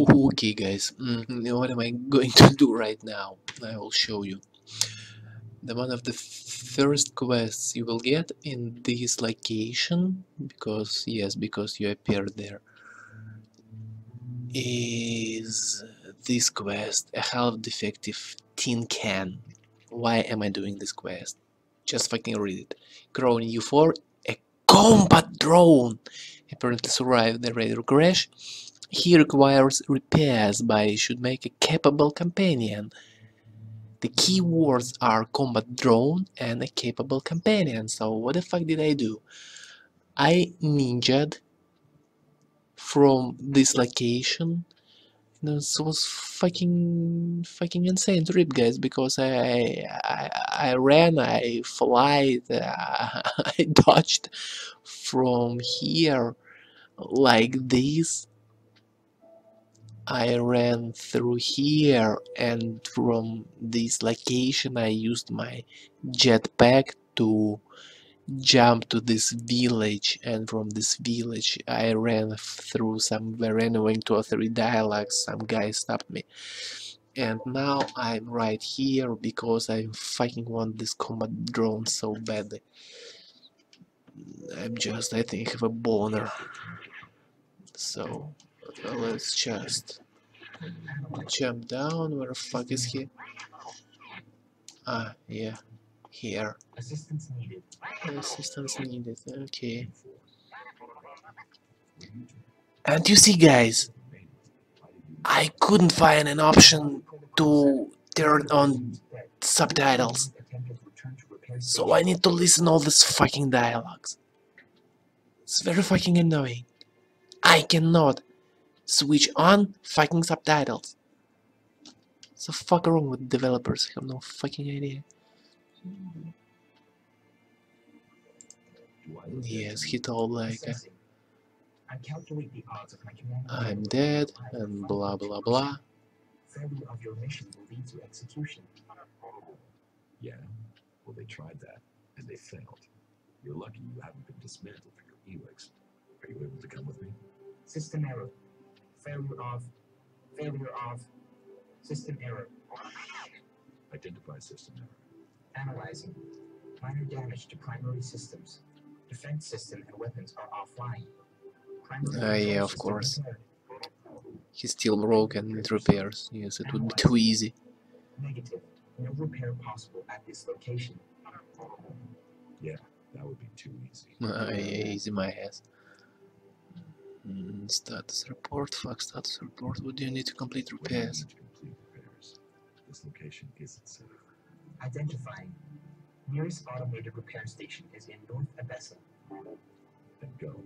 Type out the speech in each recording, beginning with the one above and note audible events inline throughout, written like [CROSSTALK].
Okay guys, mm, what am I going [LAUGHS] to do right now? I will show you. The one of the first quests you will get in this location, because yes, because you appeared there, is this quest, a half defective tin can. Why am I doing this quest? Just fucking read it. Crown U4, a combat drone apparently survived the radar crash he requires repairs, but should make a capable companion. The key words are combat drone and a capable companion. So what the fuck did I do? I ninja'd from this location. This was fucking fucking insane trip, guys. Because I I, I ran, I flied, uh, [LAUGHS] I dodged from here like this I ran through here and from this location I used my jetpack to jump to this village. And from this village I ran through some annoying two or three dialogues. Some guy stopped me. And now I'm right here because I fucking want this combat drone so badly. I'm just I think have a boner. So let's just jump down. Where the fuck is he? Ah, yeah, here. Assistance needed. Assistance needed. Okay. And you see, guys, I couldn't find an option to turn on subtitles. So I need to listen all these fucking dialogues. It's very fucking annoying. I cannot switch on fucking subtitles. What's the fuck wrong with developers? I have no fucking idea. Yes, he told like uh, I calculate the odds of my command. I'm dead and blah blah blah. Of your mission will lead to execution. Yeah, well they tried that, and they failed. You're lucky you haven't been dismantled for your Elex. Are you able to come with me? System error. Failure of. Failure of. System error. Identify system error. Analyzing. Minor damage to primary systems. Defense system and weapons are offline. Primary Ah, yeah, of course. repaired. He's still broken it repairs. Yes, it would be too easy. Negative. No repair possible at this location. Yeah, that would be too easy. Ah, yeah, easy my ass. Mm, status report, fuck status report. What do you need to complete What do you repairs? to complete repairs? This location isn't safe. Identifying. Nearest automated repair station is in North Abessa. Then go.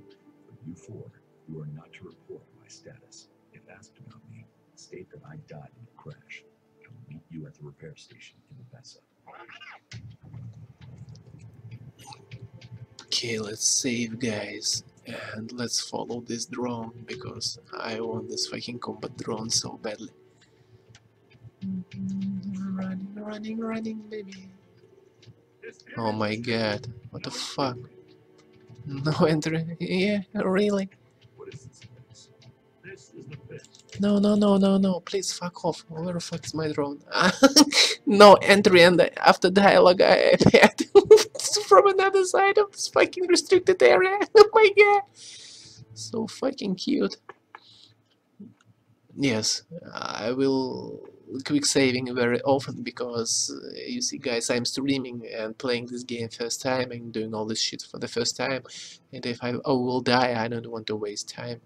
But U4, you are not to report my status. If asked about me, state that I died in a crash. I will meet you at the repair station in Abessa. Okay, let's save, guys. And let's follow this drone because I want this fucking combat drone so badly. Running, running, running, baby. Oh my god, what the fuck? No [LAUGHS] entry. Yeah, really? What is this place? This is the best. No, no, no, no, no. Please fuck off. Where the fuck is my drone? [LAUGHS] no entry and after dialogue I [LAUGHS] had from another side of this fucking restricted area. [LAUGHS] Oh my god. So fucking cute. Yes, I will quick saving very often because uh, you see guys I'm streaming and playing this game first time and doing all this shit for the first time and if I oh, will die I don't want to waste time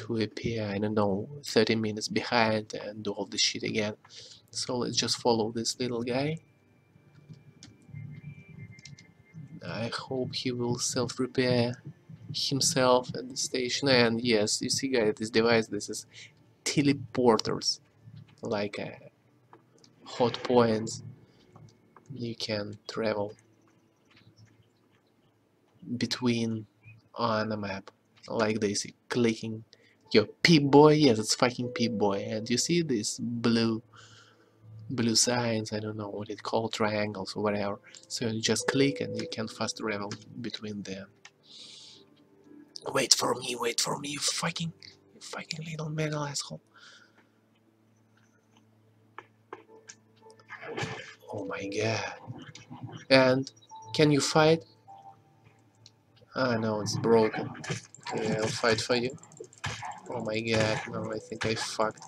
to appear, I don't know, 30 minutes behind and do all this shit again. So let's just follow this little guy. I hope he will self-repair himself at the station. And yes, you see guys, this device, this is teleporters, like uh, hot points. You can travel between on the map like this, clicking your Pip-Boy, yes, it's fucking Pip-Boy, and you see this blue blue signs, I don't know what it called, triangles or whatever, so you just click and you can fast travel between them. Wait for me, wait for me, you fucking you fucking little metal asshole. Oh my god. And can you fight? Ah no, it's broken. Okay, I'll fight for you. Oh my god, no, I think I fucked.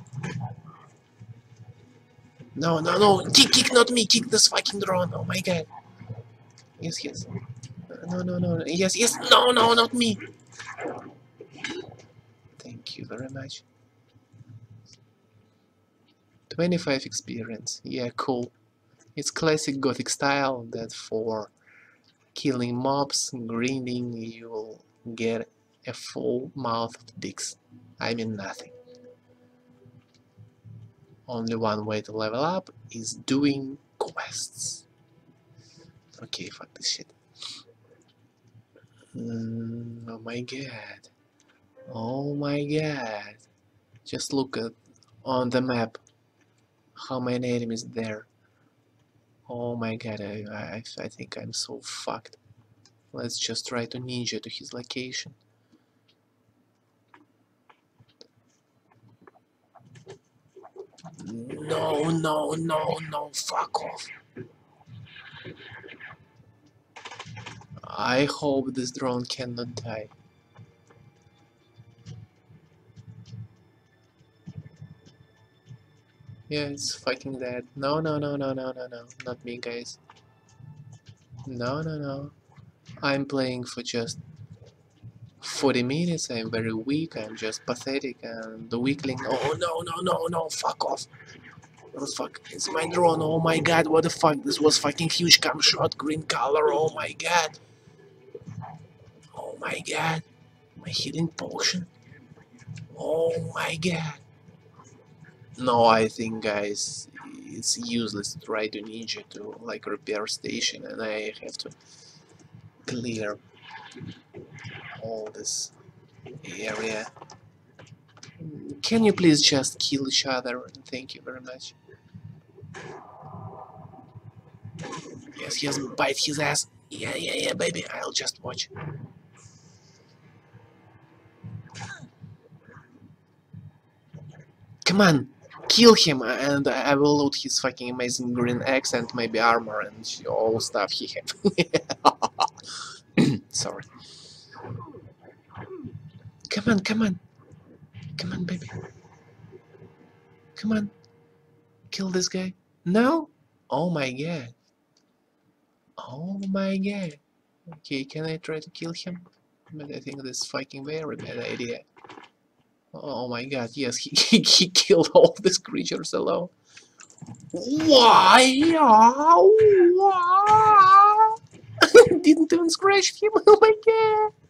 No, no, no, kick, kick, not me, kick this fucking drone, oh my god. Yes, yes. No, no, no, yes, yes, no, no, not me. Thank you very much. 25 experience, yeah, cool. It's classic gothic style that for killing mobs, grinding, you'll get a full mouth of dicks. I mean nothing. Only one way to level up is doing quests. Okay, fuck this shit. Mm, oh my god. Oh my god. Just look at on the map how many enemies there. Oh my god, I, I, I think I'm so fucked. Let's just try to ninja to his location. No, no, no, no, fuck off. I hope this drone cannot die. Yeah, it's fucking dead. No, no, no, no, no, no, no. Not me, guys. No, no, no. I'm playing for just 40 minutes. I'm very weak. I'm just pathetic and the weakling. Oh, oh, no, no, no, no. Fuck off. The fuck? It's my drone. Oh my god, what the fuck? This was fucking huge cam shot, green color. Oh my god. Oh my god. My healing potion. Oh my god. No, I think, guys, it's useless to try to ninja to like repair station, and I have to clear all this area. Can you please just kill each other? Thank you very much. Yes, he yes, bite his ass. Yeah, yeah, yeah, baby, I'll just watch. Come on, kill him, and I will loot his fucking amazing green axe and maybe armor and all stuff he had. [LAUGHS] Sorry. Come on, come on. Come on, baby. Come on. Kill this guy. No? Oh my god. Oh my god. Okay, can I try to kill him? But I think this is fucking very bad idea. Oh my god, yes, [LAUGHS] he, he, he killed all these creatures alone. Why? Why? [LAUGHS] Didn't even scratch him. [LAUGHS] Oh my god.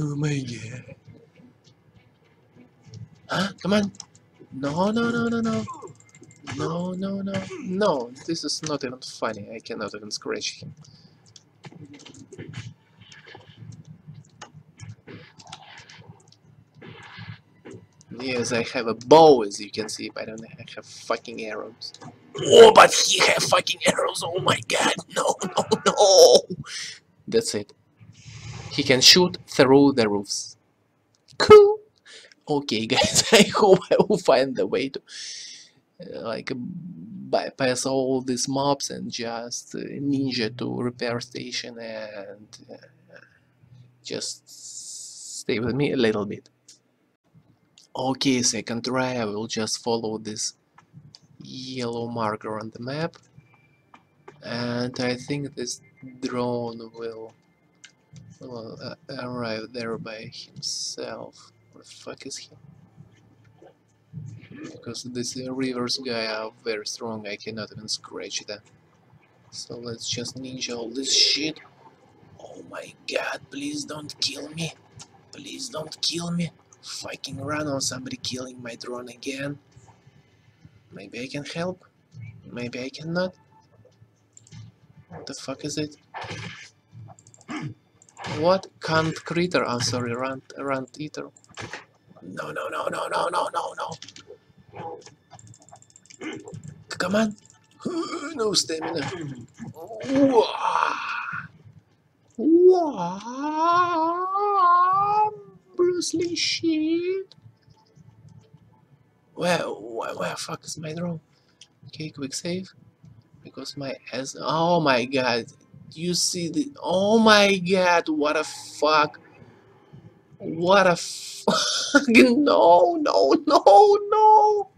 Oh my god. Huh? Come on. No, no, no, no, no. No, no, no. No, this is not even funny. I cannot even scratch him. Yes, I have a bow, as you can see, but I don't have fucking arrows. Oh, but he have fucking arrows! Oh my god! No, no, no! That's it. He can shoot through the roofs. Cool! Okay, guys, [LAUGHS] I hope I will find the way to, uh, like, bypass all these mobs and just uh, ninja to repair station and uh, just stay with me a little bit. Okay, second try, I will just follow this yellow marker on the map and I think this drone will, will uh, arrive there by himself. Where the fuck is he? Because these uh, rivers guy are very strong, I cannot even scratch them. So let's just ninja all this shit. Oh my god, please don't kill me. Please don't kill me fucking run on somebody killing my drone again. Maybe I can help. Maybe I cannot. What the fuck is it? What? Can't critter? I'm sorry, rant, rant eater. No, no, no, no, no, no, no, no. Come on. No stamina. Wah. seriously shit. Where, where, where fuck is my drone? Okay, quick save. Because my ass. Oh my god. You see the. Oh my god, what a fuck. What a fuck. [LAUGHS] No, no, no, no.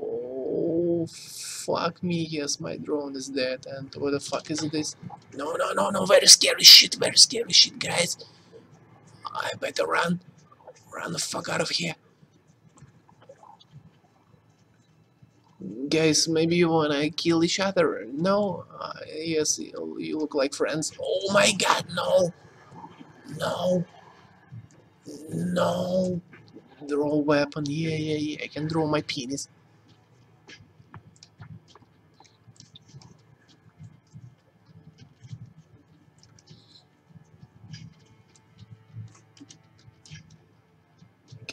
Oh, fuck me. Yes, my drone is dead. And what the fuck is this? No, no, no, no. Very scary shit. Very scary shit, guys. I better run. Run the fuck out of here. Guys, maybe you wanna kill each other? No? Uh, yes, you, look like friends. Oh my god, no! No! No! Draw weapon. Yeah, yeah, yeah. I can draw my penis.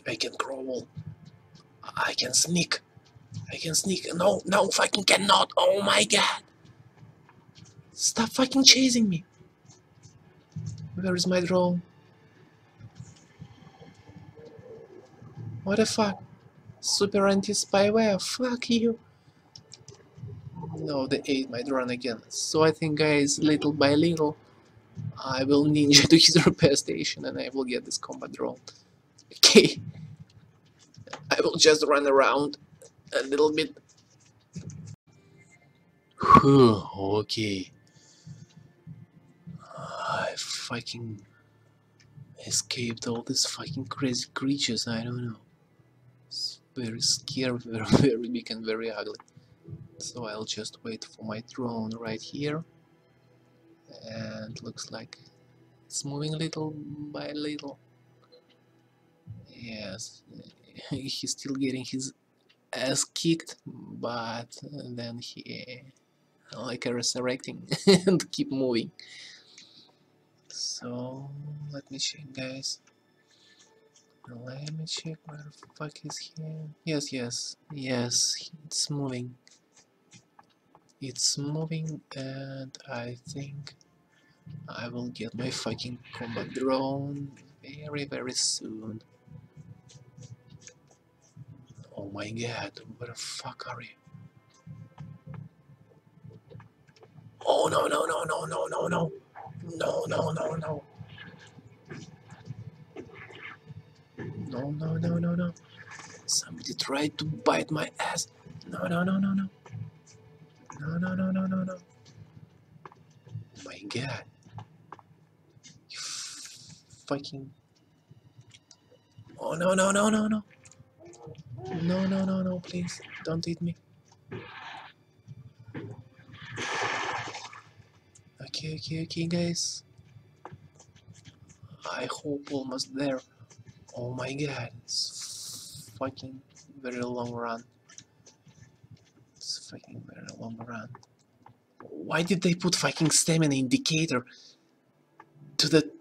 I can crawl. I can sneak. I can sneak. No, no, fucking cannot. Oh my god. Stop fucking chasing me. Where is my drone? What the fuck? Super anti-spyware. Fuck you. No, they ate my drone again. So I think, guys, little by little, I will ninja [LAUGHS] to his repair station and I will get this combat drone. Okay. I will just run around a little bit. Whew, okay. I fucking escaped all these fucking crazy creatures, I don't know. It's very scary, [LAUGHS] very, very big and very ugly. So I'll just wait for my drone right here. And looks like it's moving little by little. Yes, [LAUGHS] he's still getting his ass kicked, but then he like a resurrecting [LAUGHS] and keep moving. So let me check, guys. Let me check where the fuck is he. Yes, yes, yes, it's moving. It's moving, and I think I will get my fucking combat drone very, very soon. My god, where the fuck are you? Oh no no no no no no no no no no no no no no no no somebody tried to bite my ass no no no no no no no no no no no my god you fucking oh no no no no no no, no, no, no, please. Don't eat me. Okay, okay, okay, guys. I hope almost there. Oh my god, it's fucking very long run. It's fucking very long run. Why did they put fucking stamina indicator to the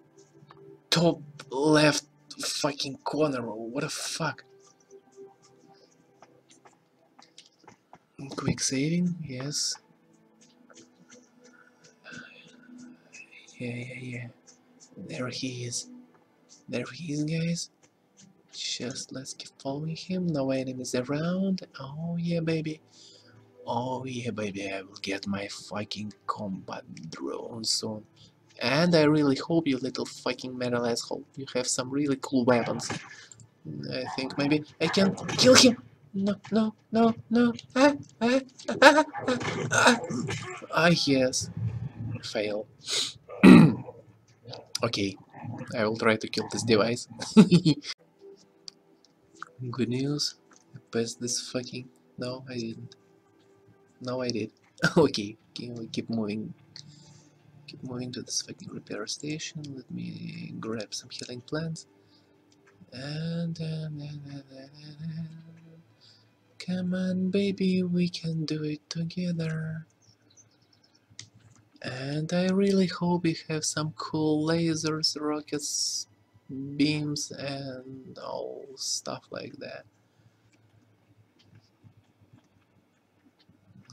top left fucking corner? What the fuck? Quick saving yes. Yeah yeah yeah. There he is. There he is guys. Just let's keep following him. No enemies around. Oh yeah baby. Oh yeah baby. I will get my fucking combat drone soon. And I really hope you little fucking metal asshole you have some really cool weapons. I think maybe I can kill him no, no, no, no. Ah, ah, ah, ah, ah. yes. Fail. [CLEARS THROAT] okay, I will try to kill this device. [LAUGHS] Good news. I passed this fucking. No, I didn't. No, I did. [LAUGHS] okay, okay, we keep moving. Keep moving to this fucking repair station. Let me grab some healing plants. And, and, and, and Come on, baby, we can do it together. And I really hope we have some cool lasers, rockets, beams, and all stuff like that.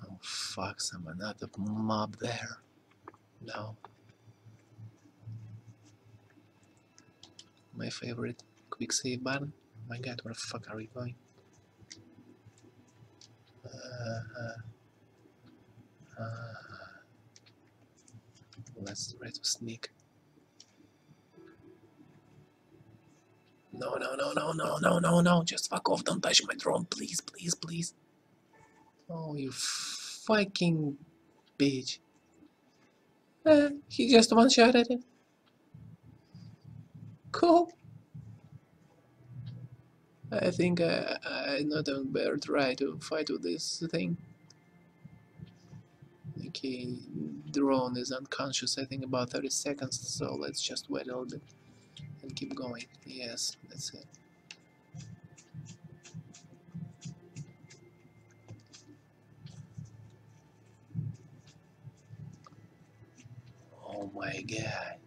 Oh fuck, some another mob there. No. my favorite quick save button. My god, where the fuck are we going? Uh, let's try to sneak. No, no, no, no, no, no, no, no. Just fuck off. Don't touch my drone. Please, please, please. Oh, you fucking bitch. Eh, he just one-shot at it. Cool. I think uh, I, I not better try to fight with this thing. Okay, drone is unconscious I think about 30 seconds, so let's just wait a little bit and keep going. Yes, that's it. Oh my god.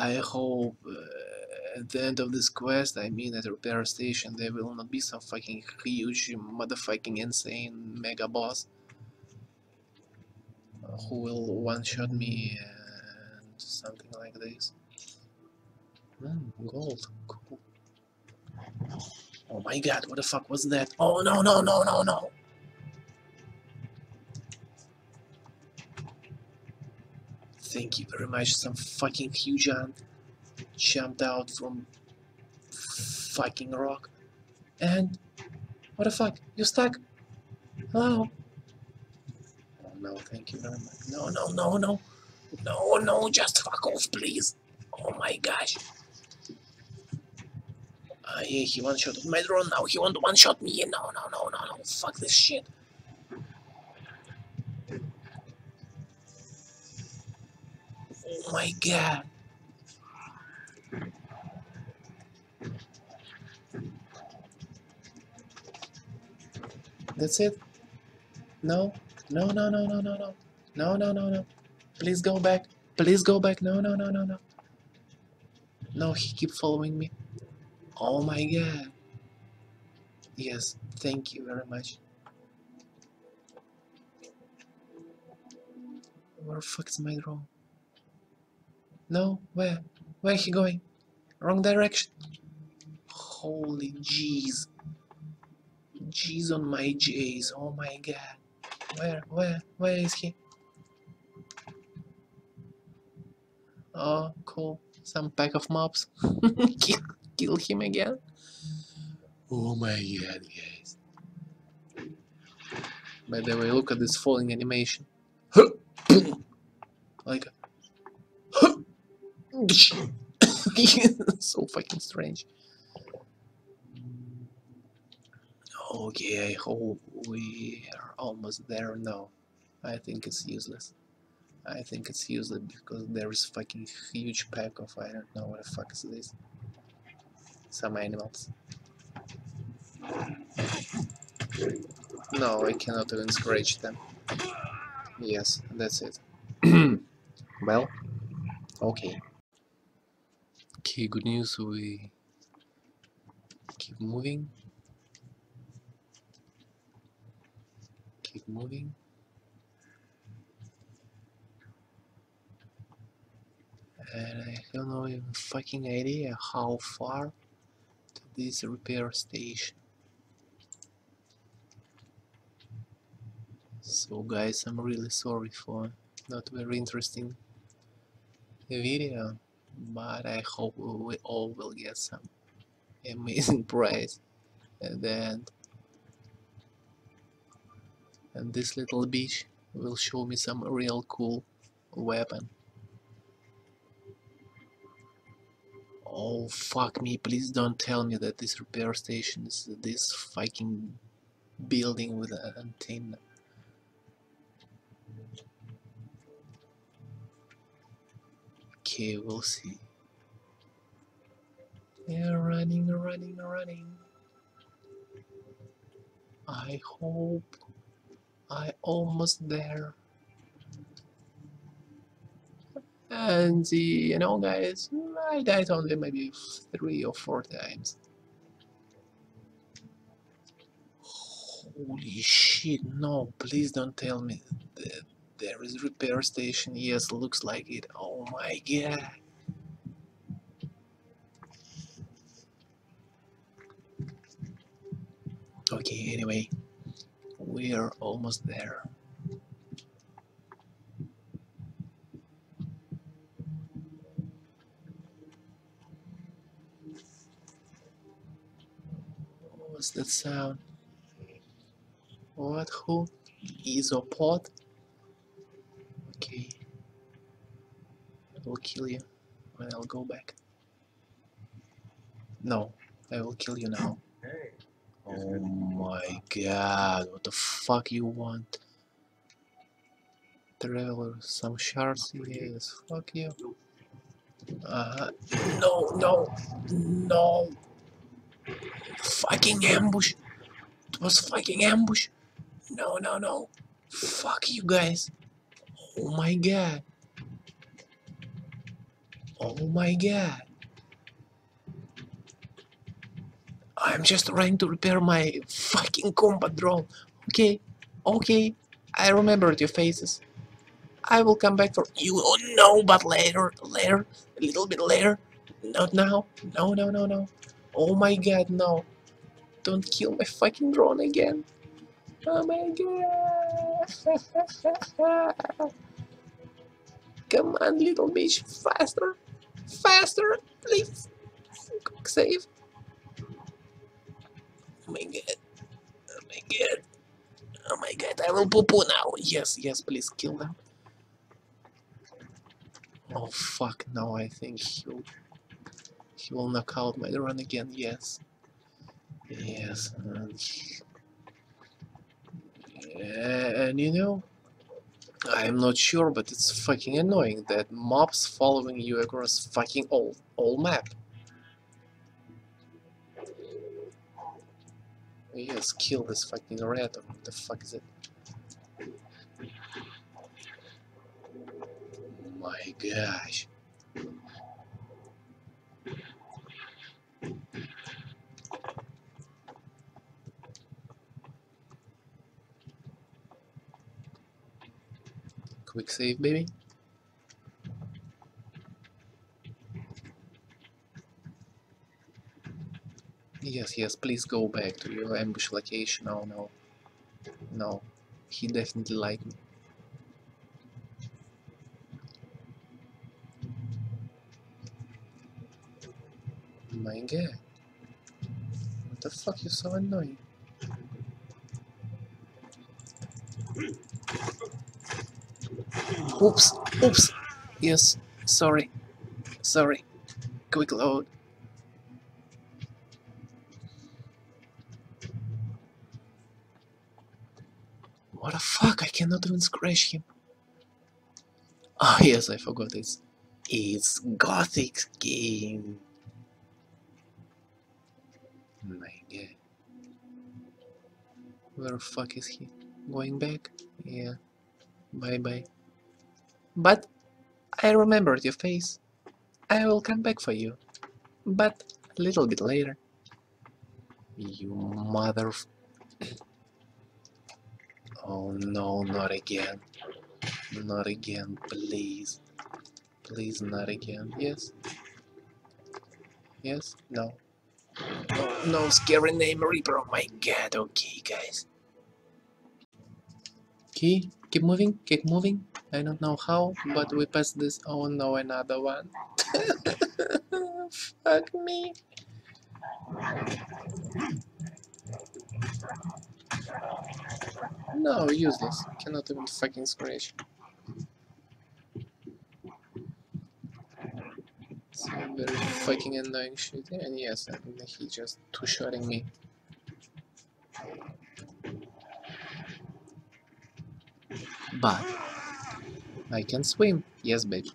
I hope uh, at the end of this quest, I mean at repair station, there will not be some fucking huge, motherfucking insane mega boss who will one-shot me and something like this. Mm, gold, cool. Oh my god, what the fuck was that? Oh no, no, no, no, no! You much. Some fucking huge ant jumped out from fucking rock. And what the fuck? You stuck? Hello? Oh no, thank you very much. No, no, no, no. No, no, just fuck off, please. Oh my gosh. Uh, yeah, he one shot my drone now. He want to one shot me. No, no, no, no, no. Fuck this shit. My god. That's it? No? No, no, no, no, no, no. No, no, no, no. Please go back. Please go back. No, no, no, no, no. No, he keep following me. Oh my god. Yes, thank you very much. Where is my drone? No, where? Where he going? Wrong direction. Holy jeez. Jeez on my jeez. Oh my god. Where, where, where is he? Oh, cool. Some pack of mobs. [LAUGHS] kill, kill him again. Oh my god, guys. By the way, look at this falling animation. [LAUGHS] like [LAUGHS] so fucking strange. Okay, I hope we are almost there. No, I think it's useless. I think it's useless because there is a fucking huge pack of I don't know what the fuck is this. Some animals. No, I cannot even scratch them. Yes, that's it. [CLEARS THROAT] well, okay. Okay, good news, we keep moving. Keep moving. And I have no even fucking idea how far to this repair station. So guys, I'm really sorry for not very interesting video but I hope we all will get some amazing [LAUGHS] prize at the end. And this little beach will show me some real cool weapon. Oh fuck me, please don't tell me that this repair station is this fucking building with an antenna. Okay, we'll see. Yeah, running, running, running. I hope I almost there. And the, you know, guys, I died only maybe three or four times. Holy shit, no, please don't tell me that there is repair station. Yes, looks like it. Oh my god. Okay, anyway, we're almost there. What's that sound? What? Who? Isopod? Okay. I will kill you when I'll go back. No, I will kill you now. Hey, Oh my god, what the fuck you want? Traveler, some shards? Yes, fuck you. Uh, no, no, no. Fucking ambush. It was fucking ambush. No, no, no. Fuck you guys. Oh my god. Oh my god. I'm just trying to repair my fucking combat drone. Okay, okay. I remembered your faces. I will come back for you. Oh no, but later, later, a little bit later. Not now. No, no, no, no. Oh my god, no. Don't kill my fucking drone again. Oh my god. [LAUGHS] Come on, little bitch. Faster. Faster, please. Quick save. Oh my god. Oh my god. Oh my god, I will poo poo now. Yes, yes, please kill them. Oh fuck, now I think he'll he will knock out my run again, yes. Yes. And, and you know, I'm not sure, but it's fucking annoying that mobs following you across fucking all all map. Yes, kill this fucking rat or what the fuck is it? My gosh. Quick save, baby. Yes, yes, please go back to your ambush location. Oh no. No. He definitely liked me. My god. What the fuck, you're so annoying. Oops, oops. Yes, sorry. Sorry. Quick load. What the fuck? I cannot even scratch him. Oh yes, I forgot it's it's Gothic game. My god. Where the fuck is he? Going back? Yeah. Bye bye. But I remembered your face. I will come back for you. But a little bit later. You mother. Oh no, not again. Not again, please. Please, not again. Yes? Yes? No. No, no, scary name Reaper. Oh my god, okay, guys. Okay, keep moving, keep moving. I don't know how, but we passed this. Oh no, another one. [LAUGHS] Fuck me. No, useless. Cannot even fucking scratch. It's very fucking annoying shit. And yes, he just two-shotting me. But I can swim. Yes, baby.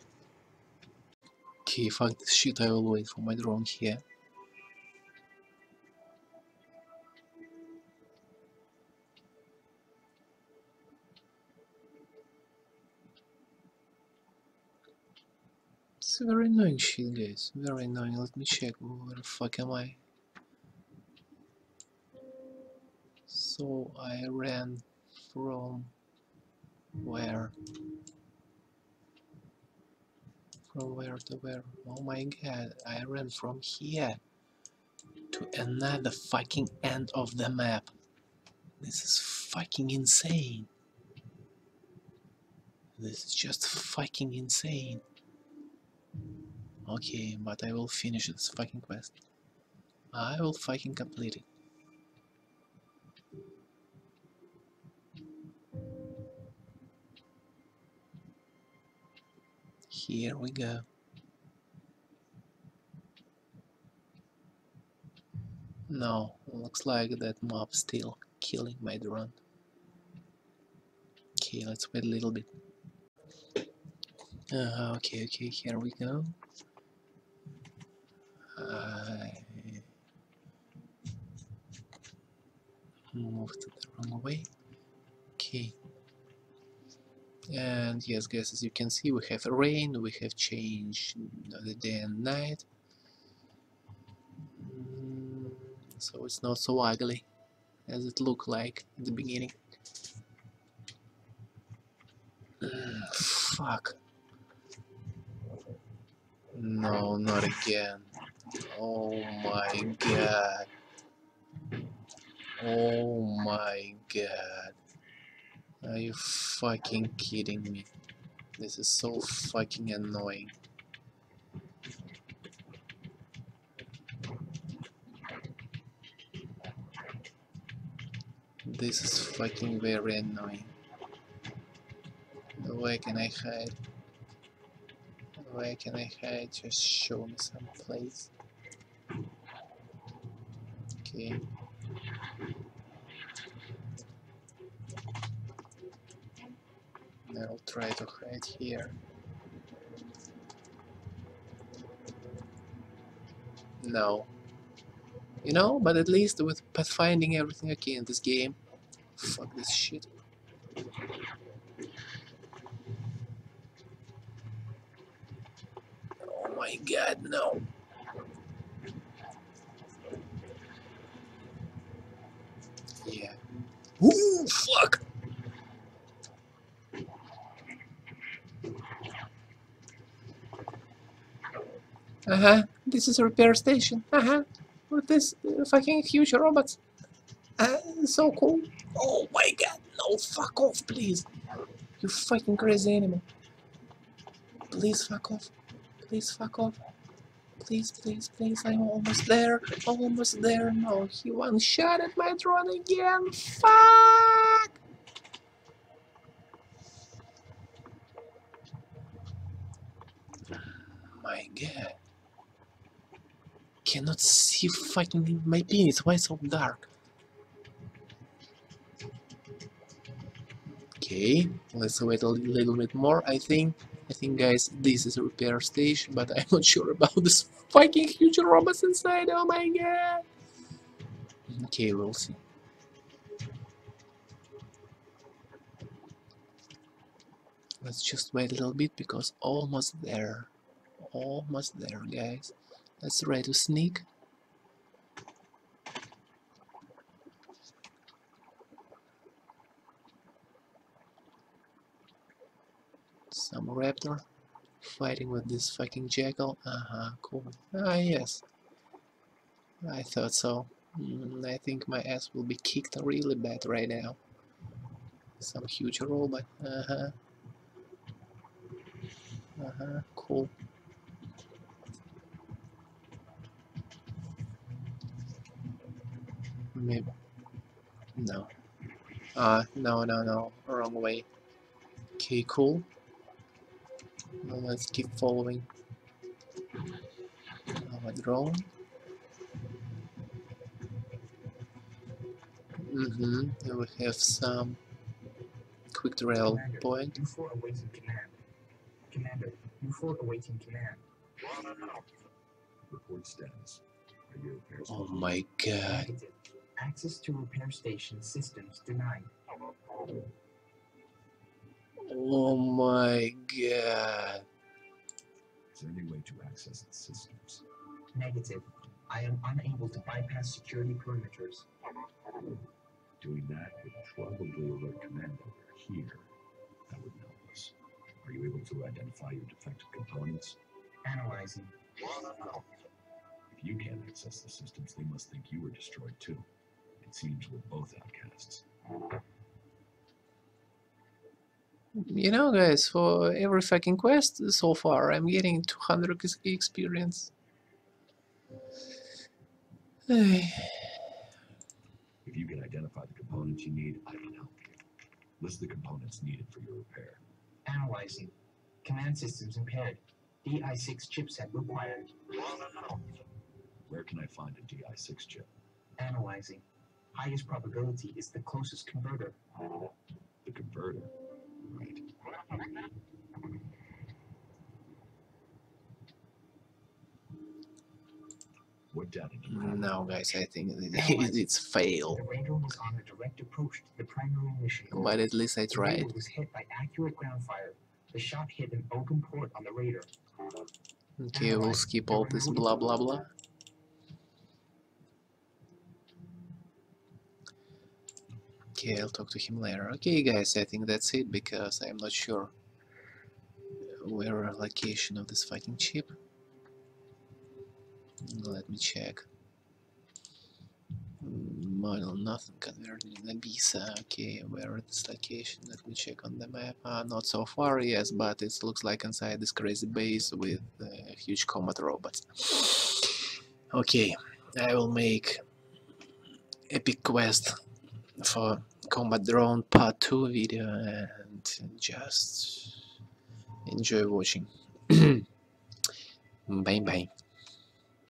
Okay, fuck this shit. I will wait for my drone here. It's very annoying shit, guys. Very annoying. Let me check. Where the fuck am I? So I ran from where? From where to where? Oh my god, I ran from here to another fucking end of the map. This is fucking insane. This is just fucking insane. Okay, but I will finish this fucking quest. I will fucking complete it. Here we go. No, looks like that mob still killing my drone. Okay, let's wait a little bit. Uh, okay, okay, here we go. I moved the wrong way. Okay. And yes, guys, as you can see, we have rain, we have changed the day and night. Mm, So it's not so ugly as it looked like at the beginning. Mm, Fuck. No, not again. Oh my god. Oh my god. Are you fucking kidding me? This is so fucking annoying. This is fucking very annoying. Where can I hide? Where can I hide? Just show me some place. Okay. I'll try to hide here. No. You know, but at least with pathfinding everything okay in this game. Fuck this shit. Oh my god, no. Yeah. Ooh, fuck! Uh-huh, this is a repair station. Uh-huh, with this uh, fucking huge robots. Uh, so cool. Oh my god, no, fuck off, please. You fucking crazy animal. Please fuck off. Please fuck off. Please, please, please, I'm almost there. Almost there. No, he one shot at my drone again. Fuck! My god. Cannot see fucking my penis. Why so dark? Okay, let's wait a little bit more. I think, I think, guys, this is a repair station, but I'm not sure about this fucking huge robots inside. Oh my god! Okay, we'll see. Let's just wait a little bit because almost there, almost there, guys. Let's try to sneak. Some raptor fighting with this fucking jackal. Uh-huh, cool. Ah, yes. I thought so. Mm, I think my ass will be kicked really bad right now. Some huge robot. Uh-huh. Uh-huh, cool. Maybe. No. Uh, no, no, no. Wrong way. Okay, cool. Now let's keep following our drone. Mm-hmm. And we have some quick trail Commander, point. U4 awaiting command. Commander, U4 awaiting command. Report status. Are you repair Oh my god. Negative. Access to repair station systems denied. Oh my god. Is there any way to access the systems? Negative. I am unable to bypass security perimeters. Doing that would probably alert command that we're here. That wouldn't help us. Are you able to identify your defective components? Analyzing. If you can't access the systems, they must think you were destroyed too. It seems we're both outcasts. You know, guys, for every fucking quest so far, I'm getting 200 experience. [SIGHS] If you can identify the components you need, I can help you. List the components needed for your repair. Analyzing. Command systems impaired. DI6 chipset required. Where can I find a DI6 chip? Analyzing. Highest probability is the closest converter. The converter. Right. What data do you have? no, guys, I think it- [LAUGHS] [LAUGHS] it's fail. The radar was on a direct approach to the primary mission. goal. But at least I The radar was hit by accurate ground fire. The shot hit an open port on the radar. Okay, we'll skip all this blah blah blah. Okay, I'll talk to him later. Okay, guys, I think that's it because I'm not sure where location of this fucking chip. Let me check. Model nothing converted in Abessa. Okay, where is this location? Let me check on the map. Uh, not so far, yes, but it looks like inside this crazy base with uh, huge combat robots. Okay, I will make epic quest for combat drone part 2 video and just enjoy watching. [CLEARS THROAT] bye bye.